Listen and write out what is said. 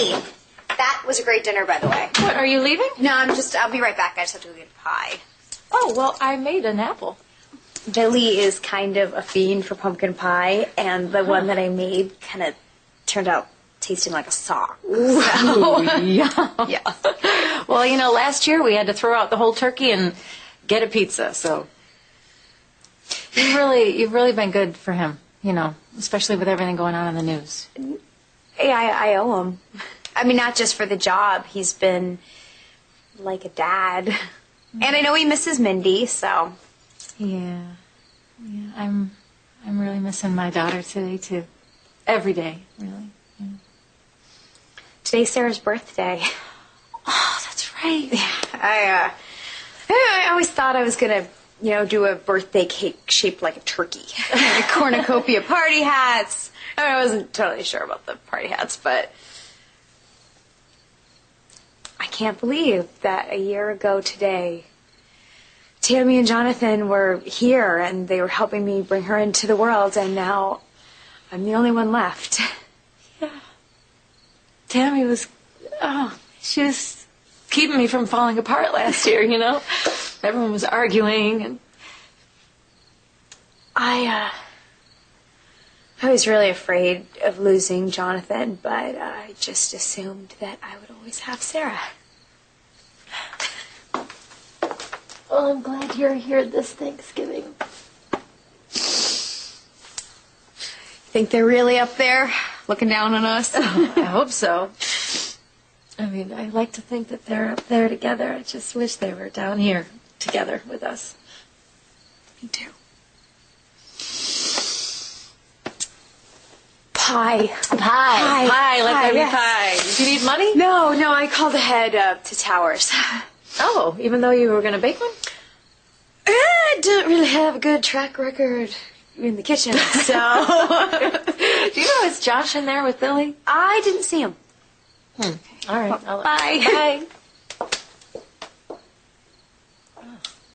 Lily! That was a great dinner, by the way. What, are you leaving? No, I'm just, I'll be right back. I just have to go get a pie. Oh, well, I made an apple. Billy is kind of a fiend for pumpkin pie, and the one that I made kind of turned out tasting like a sock. yeah. Yeah. Well, you know, last year we had to throw out the whole turkey and get a pizza, so you've really you've really been good for him, you know, especially with everything going on in the news. Hey, I, I owe him. I mean, not just for the job. He's been like a dad. And I know he misses Mindy, so. Yeah. Yeah, I'm I'm really missing my daughter today too. Every day, really. Today's Sarah's birthday. Oh, that's right. Yeah, I, uh, I always thought I was gonna, you know, do a birthday cake shaped like a turkey. a cornucopia party hats. I, mean, I wasn't totally sure about the party hats, but can't believe that a year ago today, Tammy and Jonathan were here and they were helping me bring her into the world, and now I'm the only one left. Yeah. Tammy was, oh, she was keeping me from falling apart last year, you know? Everyone was arguing and. I, uh, I was really afraid of losing Jonathan, but I just assumed that I would always have Sarah. Well, I'm glad you're here this Thanksgiving. Think they're really up there looking down on us? I hope so. I mean, I like to think that they're up there together. I just wish they were down here together with us. Me too. Pie. Pie. Pie. Pie. Let Pie, there be yes. pie. Do you need money? No, no, I called ahead uh, to Towers. Oh, even though you were going to bake one? I don't really have a good track record in the kitchen, so Do you know is Josh in there with Billy? I didn't see him. Hmm. All right. I'll- Bye. Bye.